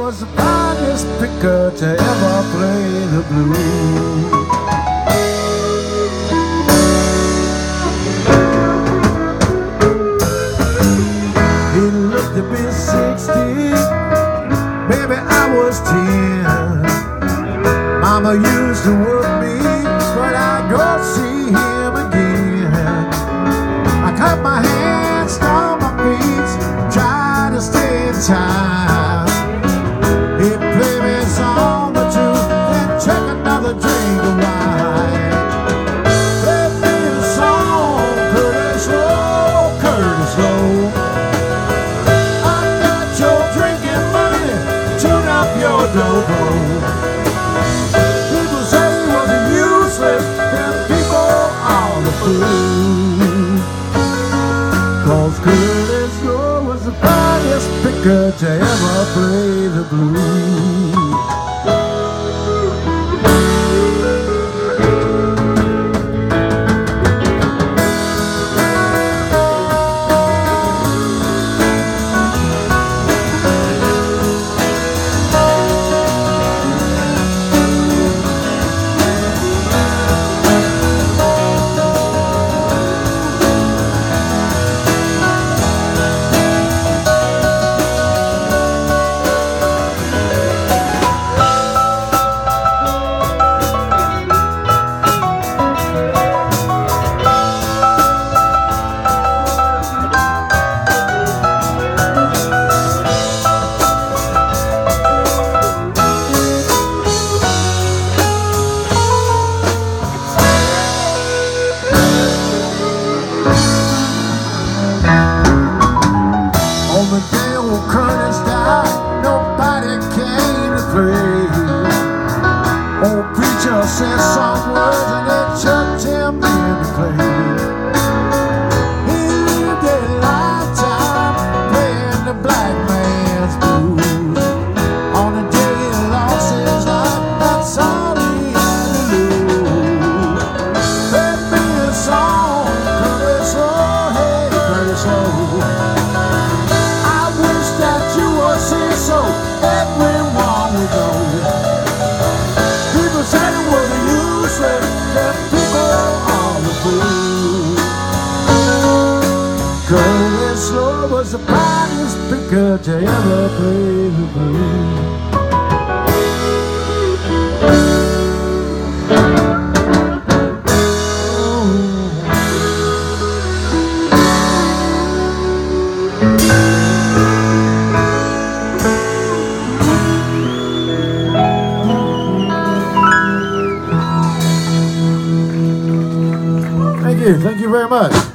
was the finest picker to ever play the blues. He looked to be 60, baby, I was 10. Mama used to work me, but I'd go see him again. I cut my hands, stomp my feet, try to stay in time. Dobro. People say was people the fool. Curtis was the finest picker to ever play the blues. Said Low was the finest picker to ever play the blues. Thank you, thank you very much.